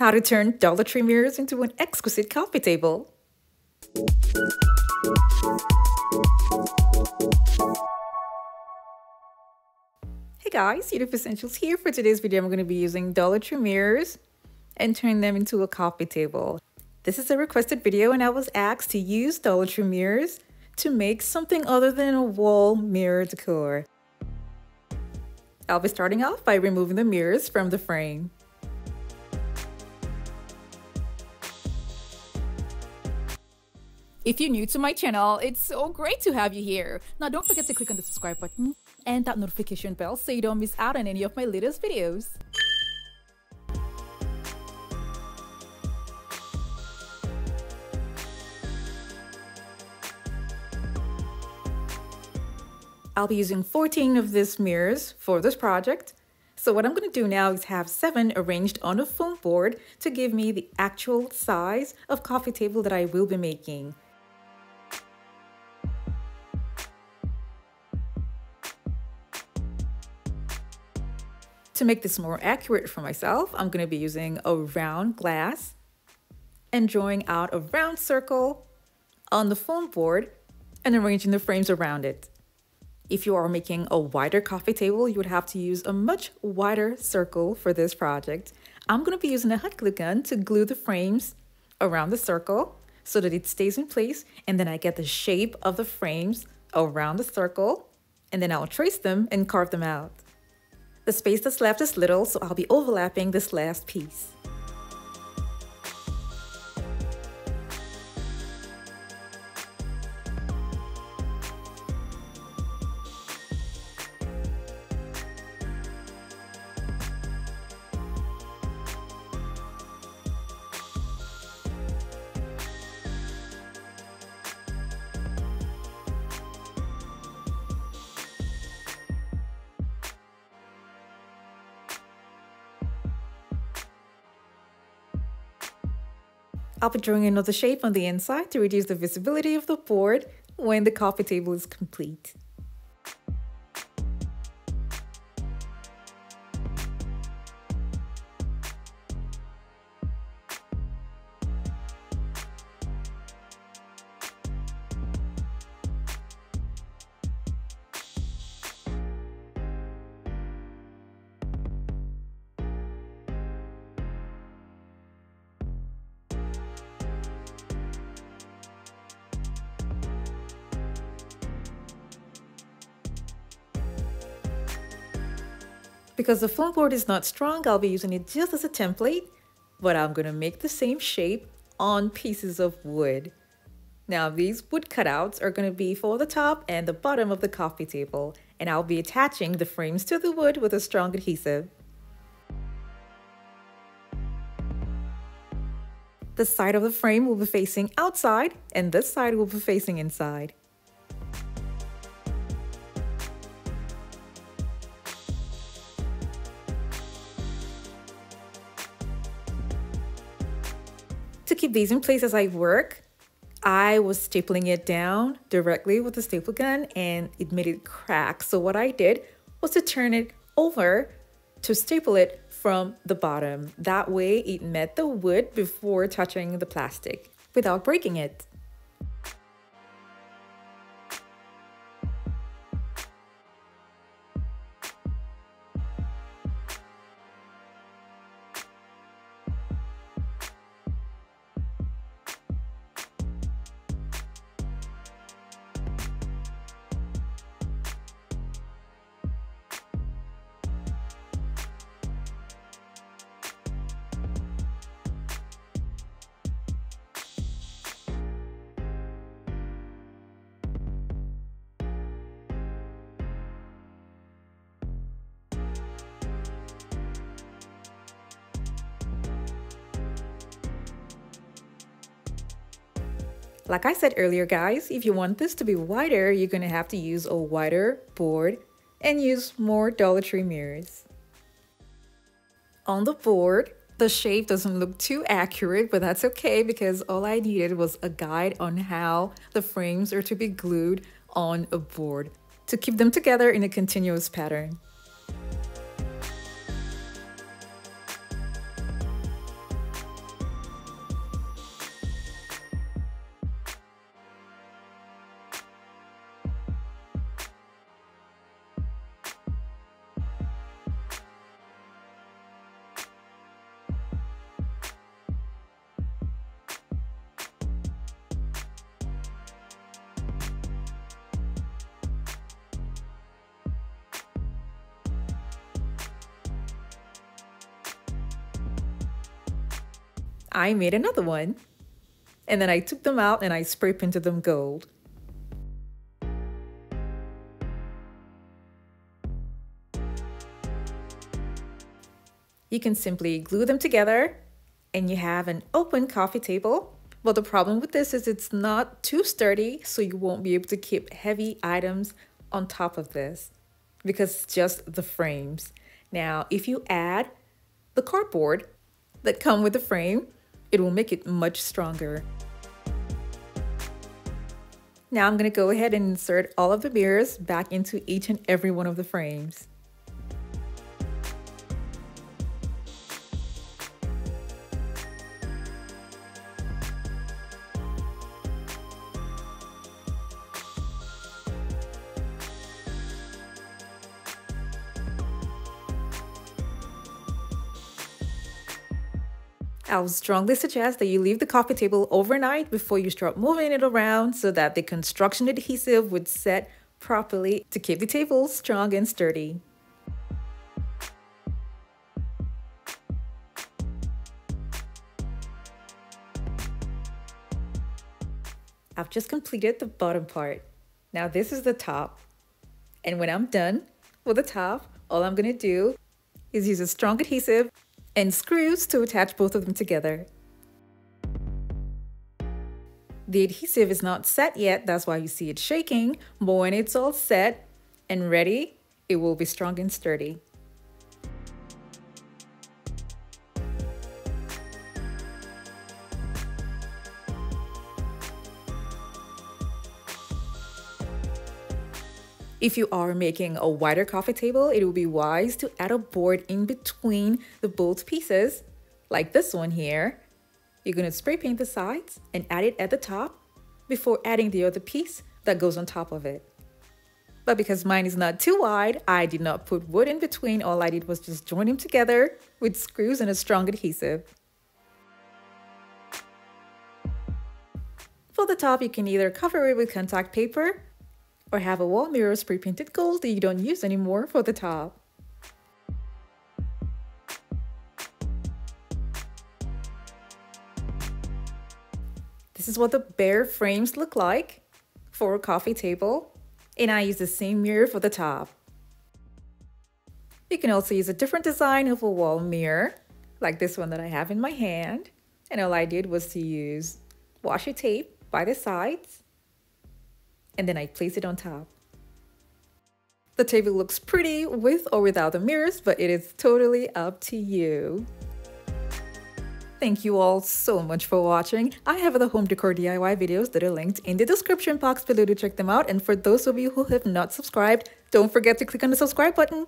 how to turn Dollar Tree mirrors into an exquisite coffee table. Hey guys, Yoduvh Essentials here. For today's video, I'm going to be using Dollar Tree mirrors and turn them into a coffee table. This is a requested video and I was asked to use Dollar Tree mirrors to make something other than a wall mirror decor. I'll be starting off by removing the mirrors from the frame. If you're new to my channel, it's so great to have you here. Now don't forget to click on the subscribe button and that notification bell so you don't miss out on any of my latest videos. I'll be using 14 of these mirrors for this project. So what I'm going to do now is have seven arranged on a foam board to give me the actual size of coffee table that I will be making. To make this more accurate for myself, I'm going to be using a round glass and drawing out a round circle on the foam board and arranging the frames around it. If you are making a wider coffee table, you would have to use a much wider circle for this project. I'm going to be using a hot glue gun to glue the frames around the circle so that it stays in place and then I get the shape of the frames around the circle and then I'll trace them and carve them out. The space that's left is little, so I'll be overlapping this last piece. I'll be drawing another shape on the inside to reduce the visibility of the board when the coffee table is complete. Because the foam board is not strong, I'll be using it just as a template, but I'm going to make the same shape on pieces of wood. Now these wood cutouts are going to be for the top and the bottom of the coffee table, and I'll be attaching the frames to the wood with a strong adhesive. The side of the frame will be facing outside and this side will be facing inside. To keep these in place as I work, I was stapling it down directly with the staple gun and it made it crack. So what I did was to turn it over to staple it from the bottom. That way it met the wood before touching the plastic without breaking it. Like I said earlier, guys, if you want this to be wider, you're going to have to use a wider board and use more Dollar Tree mirrors. On the board, the shape doesn't look too accurate, but that's okay because all I needed was a guide on how the frames are to be glued on a board to keep them together in a continuous pattern. I made another one. And then I took them out and I spray painted them gold. You can simply glue them together and you have an open coffee table. But the problem with this is it's not too sturdy, so you won't be able to keep heavy items on top of this because it's just the frames. Now, if you add the cardboard that come with the frame, it will make it much stronger. Now I'm gonna go ahead and insert all of the mirrors back into each and every one of the frames. I would strongly suggest that you leave the coffee table overnight before you start moving it around so that the construction adhesive would set properly to keep the table strong and sturdy. I've just completed the bottom part. Now this is the top. And when I'm done with the top, all I'm gonna do is use a strong adhesive and screws to attach both of them together. The adhesive is not set yet, that's why you see it shaking, but when it's all set and ready, it will be strong and sturdy. If you are making a wider coffee table, it will be wise to add a board in between the both pieces, like this one here. You're gonna spray paint the sides and add it at the top before adding the other piece that goes on top of it. But because mine is not too wide, I did not put wood in between. All I did was just join them together with screws and a strong adhesive. For the top, you can either cover it with contact paper or have a wall mirror spray painted gold that you don't use anymore for the top. This is what the bare frames look like for a coffee table and I use the same mirror for the top. You can also use a different design of a wall mirror like this one that I have in my hand and all I did was to use washi tape by the sides and then I place it on top. The table looks pretty with or without the mirrors, but it is totally up to you. Thank you all so much for watching. I have the home decor DIY videos that are linked in the description box below to check them out. And for those of you who have not subscribed, don't forget to click on the subscribe button.